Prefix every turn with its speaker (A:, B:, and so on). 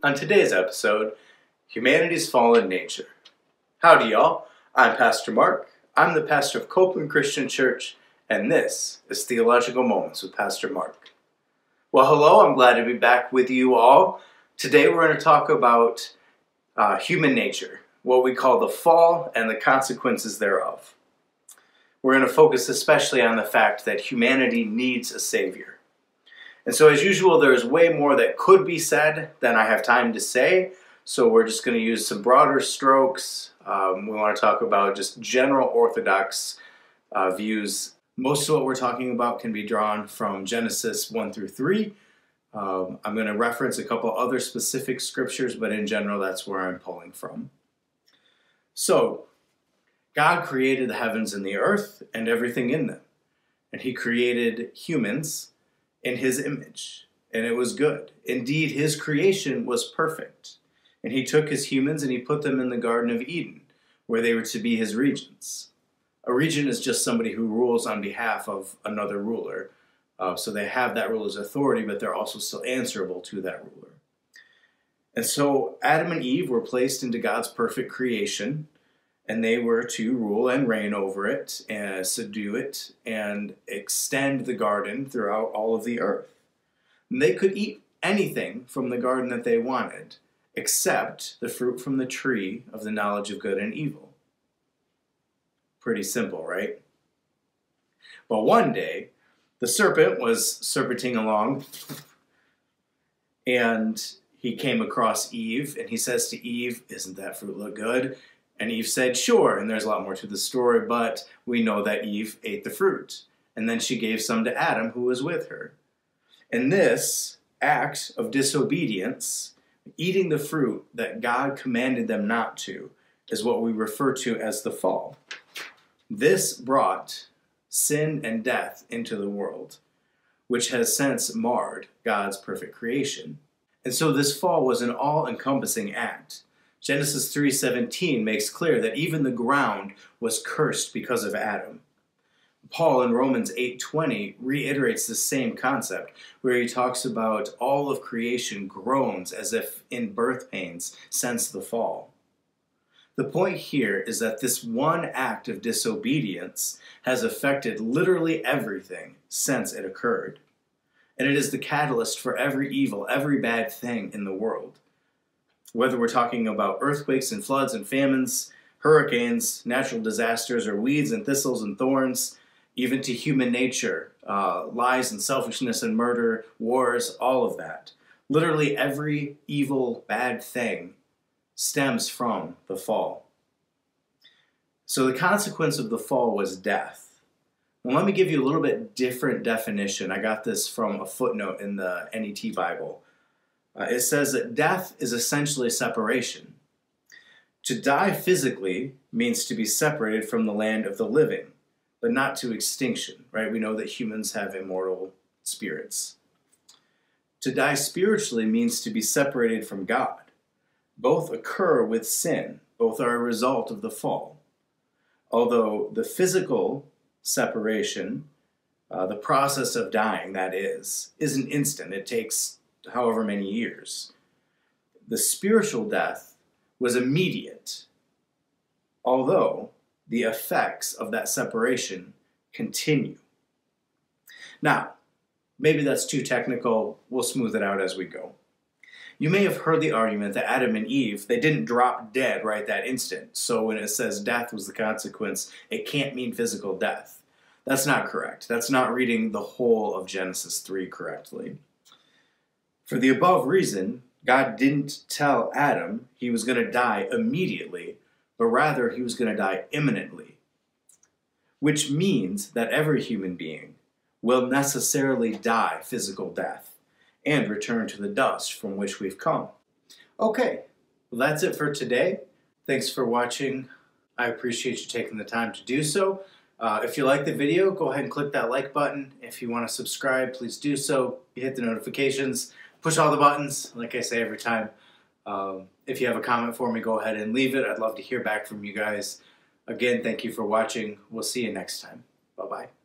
A: On today's episode, Humanity's Fallen Nature. Howdy, y'all. I'm Pastor Mark. I'm the pastor of Copeland Christian Church, and this is Theological Moments with Pastor Mark. Well, hello, I'm glad to be back with you all. Today we're going to talk about uh, human nature, what we call the fall and the consequences thereof. We're going to focus especially on the fact that humanity needs a Savior. And so, as usual, there's way more that could be said than I have time to say. So, we're just going to use some broader strokes. Um, we want to talk about just general Orthodox uh, views. Most of what we're talking about can be drawn from Genesis 1 through 3. Um, I'm going to reference a couple other specific scriptures, but in general, that's where I'm pulling from. So, God created the heavens and the earth and everything in them. And He created humans in his image, and it was good. Indeed, his creation was perfect. And he took his humans and he put them in the Garden of Eden, where they were to be his regents. A regent is just somebody who rules on behalf of another ruler. Uh, so they have that ruler's authority, but they're also still answerable to that ruler. And so Adam and Eve were placed into God's perfect creation, and they were to rule and reign over it and subdue it and extend the garden throughout all of the earth. And they could eat anything from the garden that they wanted, except the fruit from the tree of the knowledge of good and evil. Pretty simple, right? But one day, the serpent was serpenting along, and he came across Eve, and he says to Eve, Isn't that fruit look good? And Eve said, Sure. And there's a lot more to the story, but we know that Eve ate the fruit. And then she gave some to Adam, who was with her. And this act of disobedience, eating the fruit that God commanded them not to, is what we refer to as the fall. This brought sin and death into the world, which has since marred God's perfect creation. And so this fall was an all encompassing act Genesis 3:17 makes clear that even the ground was cursed because of Adam. Paul in Romans 8:20 reiterates the same concept where he talks about all of creation groans as if in birth pains since the fall. The point here is that this one act of disobedience has affected literally everything since it occurred. And it is the catalyst for every evil, every bad thing in the world whether we're talking about earthquakes and floods and famines, hurricanes, natural disasters, or weeds and thistles and thorns, even to human nature, uh, lies and selfishness and murder, wars, all of that. Literally every evil, bad thing stems from the fall. So the consequence of the fall was death. Well, let me give you a little bit different definition. I got this from a footnote in the NET Bible. Uh, it says that death is essentially separation. To die physically means to be separated from the land of the living, but not to extinction, right? We know that humans have immortal spirits. To die spiritually means to be separated from God. Both occur with sin, both are a result of the fall. Although the physical separation, uh, the process of dying, that is, isn't instant. It takes however many years. The spiritual death was immediate, although the effects of that separation continue. Now, maybe that's too technical. We'll smooth it out as we go. You may have heard the argument that Adam and Eve, they didn't drop dead right that instant. So when it says death was the consequence, it can't mean physical death. That's not correct. That's not reading the whole of Genesis 3 correctly. For the above reason, God didn't tell Adam he was going to die immediately, but rather he was going to die imminently. Which means that every human being will necessarily die physical death and return to the dust from which we've come. Okay, well, that's it for today. Thanks for watching. I appreciate you taking the time to do so. Uh, if you like the video, go ahead and click that like button. If you want to subscribe, please do so. hit the notifications push all the buttons, like I say every time. Um, if you have a comment for me, go ahead and leave it. I'd love to hear back from you guys. Again, thank you for watching. We'll see you next time. Bye-bye.